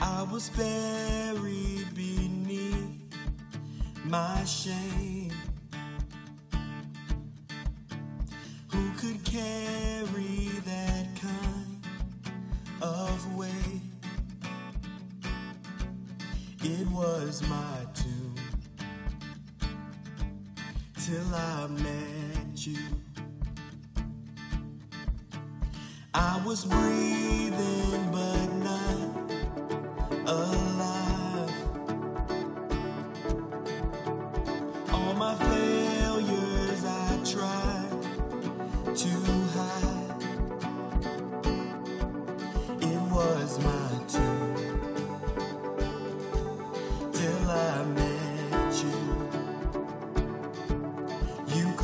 I was buried beneath my shame. Who could carry that kind of weight? It was my tomb till I met you. I was breathing.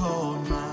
called my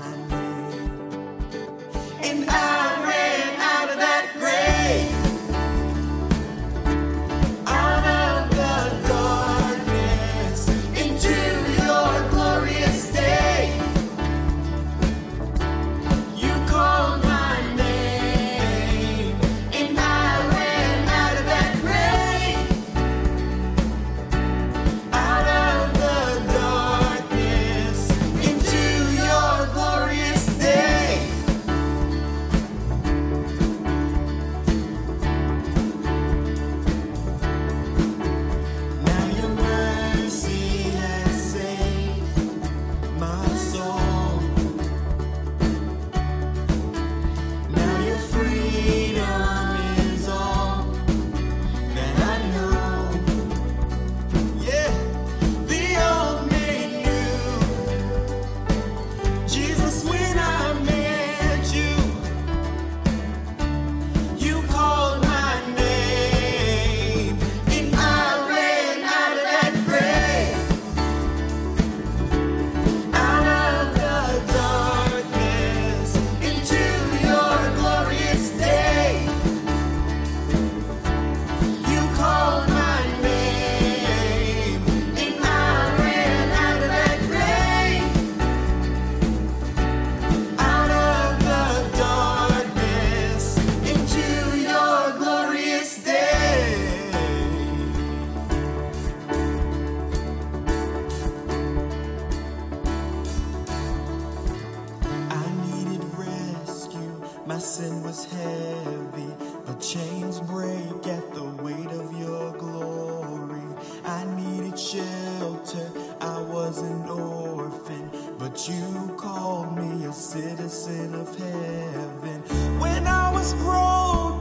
The sin was heavy, the chains break at the weight of your glory. I needed shelter, I was an orphan, but you called me a citizen of heaven. When I was broken,